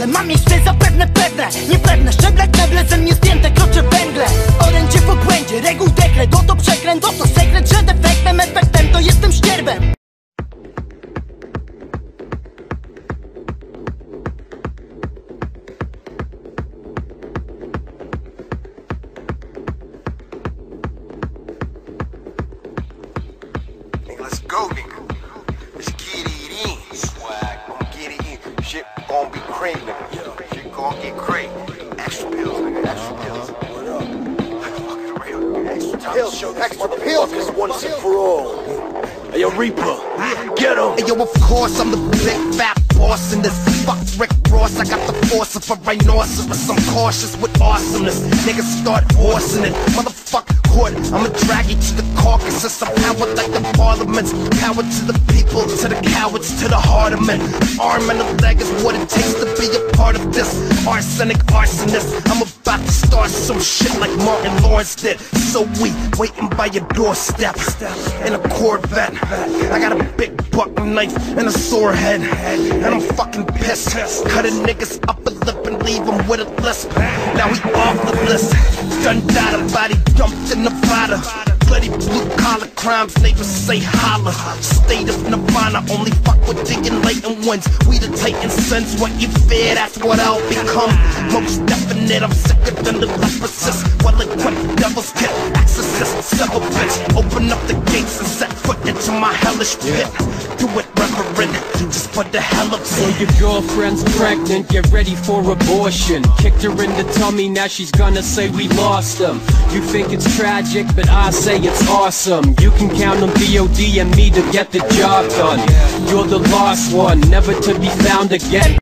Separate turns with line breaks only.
pętle Mam miejsce zapewne pewne Niepewne szczeble kneble ze mnie zdjęte krocze węgle. Orędzie w obłędzie, reguł dekret Oto przekręt, oto sekret, że defektem Efektem to jestem ścierbem.
Let's go, nigga. Shit gon' be crazy, nigga. Shit gon' get crazy. Extra pills, nigga. Extra uh-huh. pills. What up? Fucking real. Extra pills. Extra pills is once and for all. Hey, yo, Reaper. Get him.
Hey, yo, of course, I'm the big fat boss in this. Fuck Rick Ross, I got the force of a rhinoceros. I'm cautious with awesomeness. Niggas start horsing it. Motherfuck court, I'ma drag you to the caucasus. I'm powered like the parliaments. Power to the people, to the cowards, to the heart of men. Arm and a leg is what it takes to be a part of this. Arsenic arsonist. I'm about to start some shit like Martin Lawrence did. So we waiting by your doorstep in a Corvette. I got a big buck knife and a sore head, and I'm fucking pissed. Cut a niggas up and leave him with a lisp. Now he off the list. Done died a body dumped in Nevada. Bloody blue collar crimes, neighbors say holla. State of Nirvana, only fuck with the enlightened ones. We the Titan sons, what you fear, that's what I'll become. Most definite, I'm sicker than the leprosy. Well equipped devils get exorcist, several bitch. Open up the gates and set foot into my hellish pit. Do it, reverend, you just for the hell of
So your girlfriend's pregnant, get ready for abortion. Kicked her in the tummy, now she's gonna say we lost them. You think it's tragic, but I say it's awesome. You can count on DOD and me to get the job done. You're the lost one, never to be found again